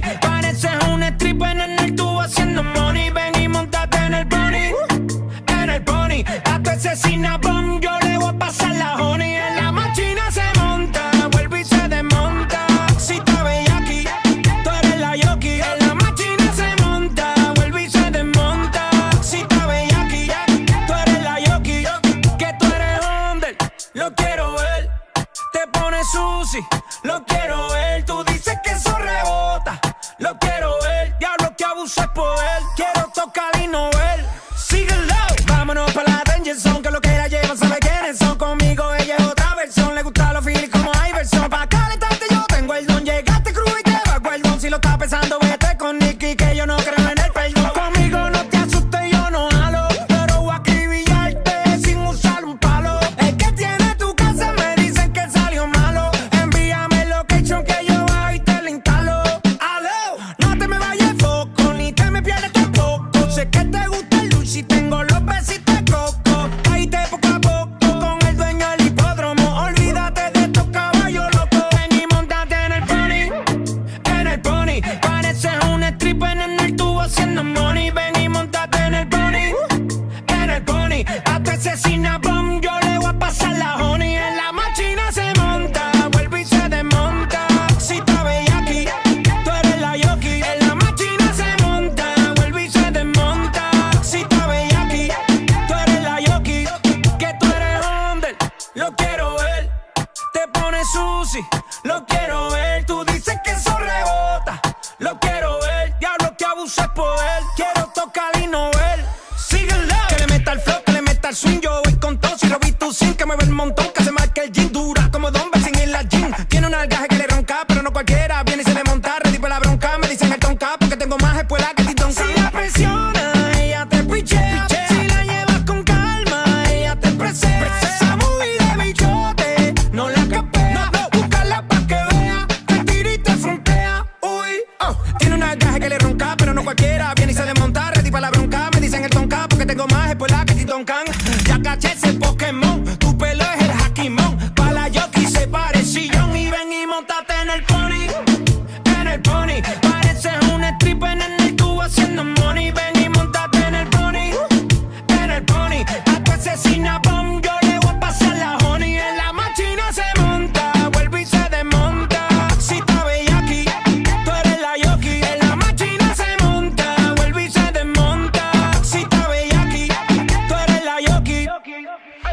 money. Pareces un stripper en el tubo haciendo money. Ven y montate en el pony, en el pony. A tu asesina bomb, yo le voy a pasar la honey. En la machina se monta, vuelve y se desmonta. Si te aquí, tú eres la yoki. En la machina se monta, vuelve y se desmonta. Si te veía aquí, tú eres la yoki. Que tú eres under, lo quiero ver. Te pones sushi, lo quiero ver. Quiero Lo quiero ver. Tú dices que eso rebota, lo quiero ver. Diablo que abusa es poder, quiero tocar y no ver. Síguele, que le meta el flow, que le meta el swing. Yo voy con todo, si lo vi tú sin que me ve el montón. tengo más es por la que te toncan. Ya caché ese Pokémon. looking